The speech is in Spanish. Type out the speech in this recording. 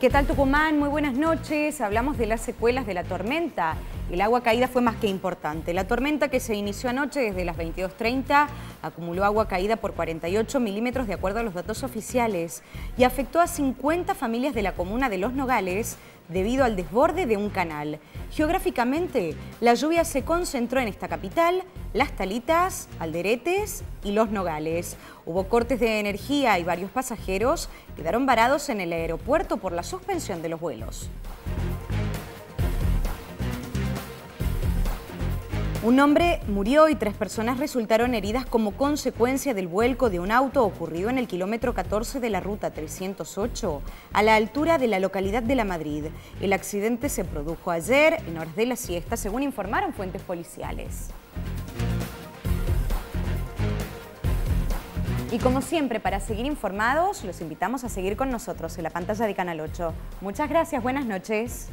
¿Qué tal Tucumán? Muy buenas noches. Hablamos de las secuelas de la tormenta. El agua caída fue más que importante. La tormenta que se inició anoche desde las 22.30 acumuló agua caída por 48 milímetros de acuerdo a los datos oficiales y afectó a 50 familias de la comuna de Los Nogales debido al desborde de un canal. Geográficamente, la lluvia se concentró en esta capital, Las Talitas, Alderetes y Los Nogales. Hubo cortes de energía y varios pasajeros quedaron varados en el aeropuerto por la suspensión de los vuelos. Un hombre murió y tres personas resultaron heridas como consecuencia del vuelco de un auto ocurrido en el kilómetro 14 de la ruta 308, a la altura de la localidad de La Madrid. El accidente se produjo ayer en horas de la siesta, según informaron fuentes policiales. Y como siempre, para seguir informados, los invitamos a seguir con nosotros en la pantalla de Canal 8. Muchas gracias, buenas noches.